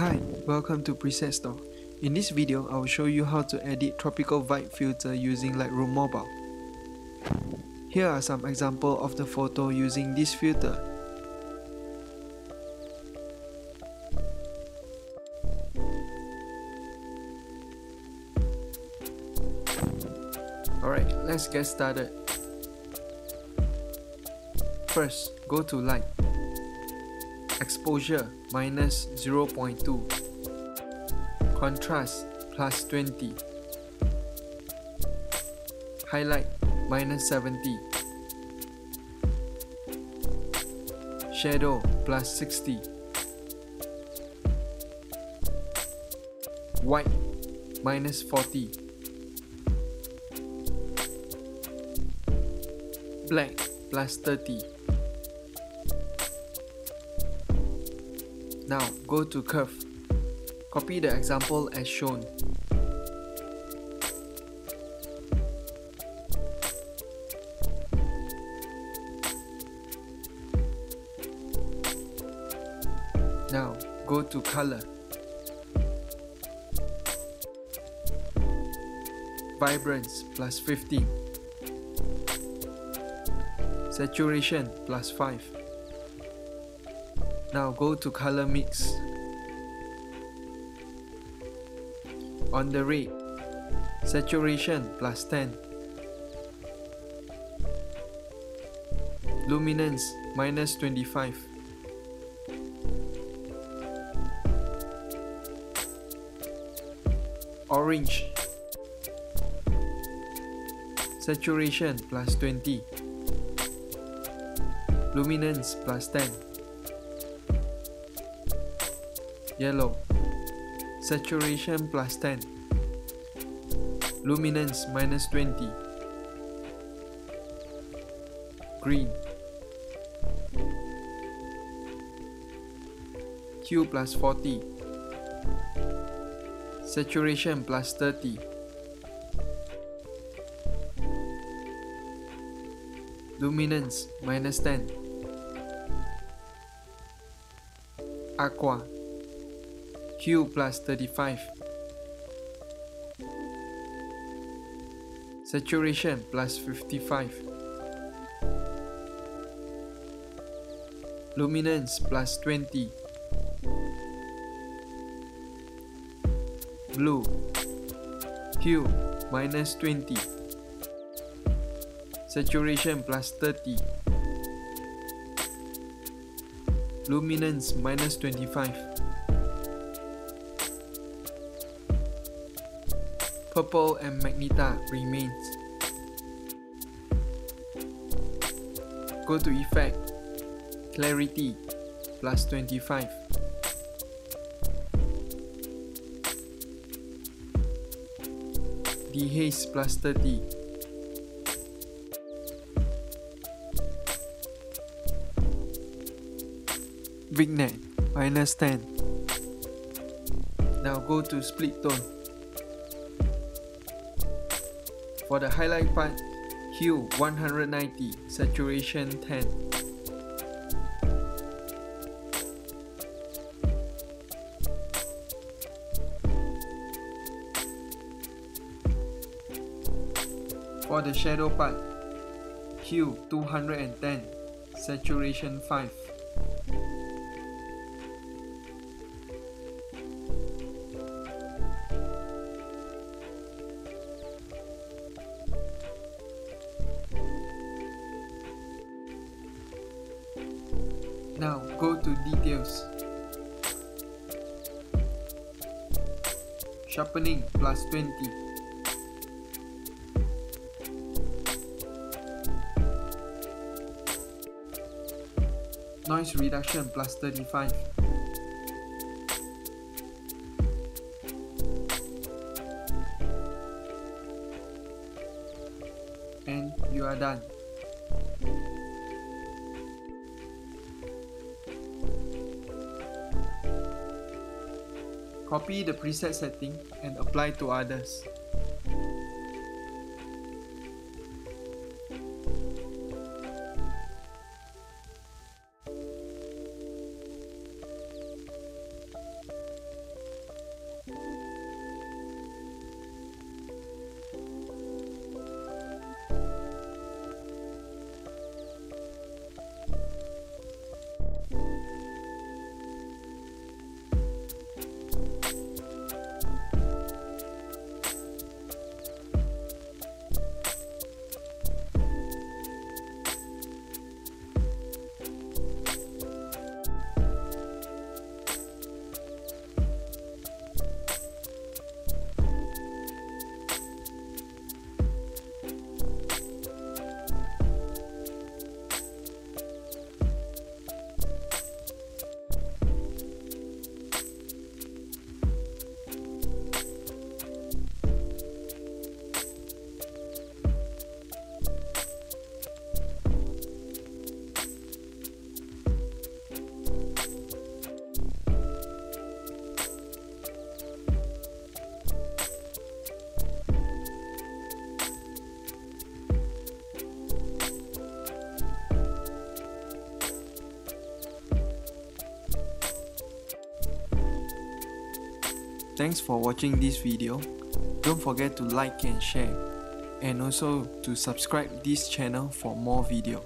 Hi, welcome to Preset Store. In this video, I will show you how to edit tropical vibe filter using Lightroom Mobile. Here are some examples of the photo using this filter. Alright, let's get started. First, go to Light. Exposure minus 0.2. Contrast plus 20. Highlight minus 70. Shadow plus 60. White minus 40. Black plus 30. Now go to curve. Copy the example as shown. Now go to color. Vibrance plus 15. Saturation plus 5. Now go to color mix. On the red, saturation plus 10. Luminance minus 25. Orange. Saturation plus 20. Luminance plus 10. Yellow. Saturation plus 10. Luminance minus 20. Green. Hue plus 40. Saturation plus 30. Luminance minus 10. Aqua. Hue plus 35. Saturation plus 55. Luminance plus 20. Blue. Hue minus 20. Saturation plus 30. Luminance minus 25. Purple and Magenta remains. Go to Effect, Clarity, plus 25. Dehaze plus 30. Vignette minus 10. Now go to split tone. For the highlight part, hue 190, saturation 10. For the shadow part, hue 210, saturation 5. Now go to details. Sharpening plus 20. Noise reduction plus 35. And you are done. Copy the preset setting and apply to others. Thanks for watching this video. Don't forget to like and share and also to subscribe this channel for more video.